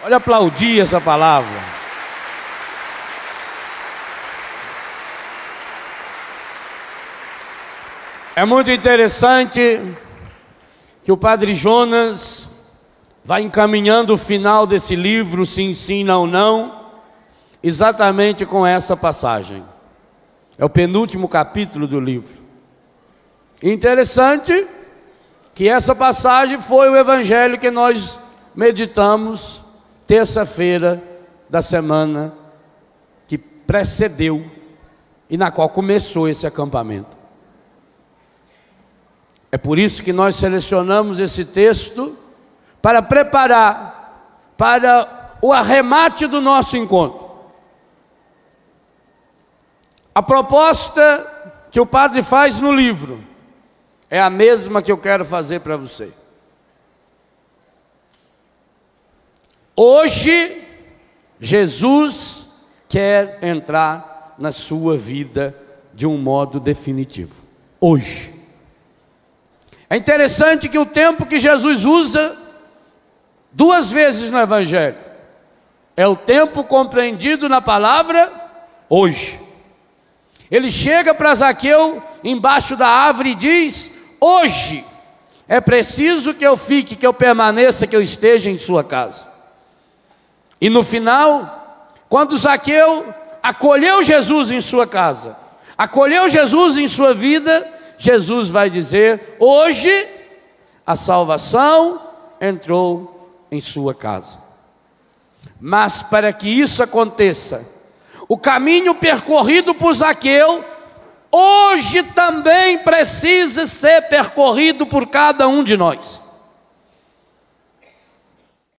Pode aplaudir essa palavra. É muito interessante que o Padre Jonas vai encaminhando o final desse livro, sim, sim, não, não, exatamente com essa passagem. É o penúltimo capítulo do livro. Interessante que essa passagem foi o evangelho que nós meditamos terça-feira da semana que precedeu e na qual começou esse acampamento. É por isso que nós selecionamos esse texto para preparar para o arremate do nosso encontro. A proposta que o padre faz no livro é a mesma que eu quero fazer para você. Hoje, Jesus quer entrar na sua vida de um modo definitivo. Hoje. É interessante que o tempo que Jesus usa duas vezes no Evangelho é o tempo compreendido na palavra hoje. Ele chega para Zaqueu embaixo da árvore e diz: Hoje é preciso que eu fique, que eu permaneça, que eu esteja em sua casa. E no final, quando Zaqueu acolheu Jesus em sua casa, acolheu Jesus em sua vida, Jesus vai dizer: hoje a salvação entrou em sua casa. Mas para que isso aconteça, o caminho percorrido por Zaqueu, hoje também precisa ser percorrido por cada um de nós.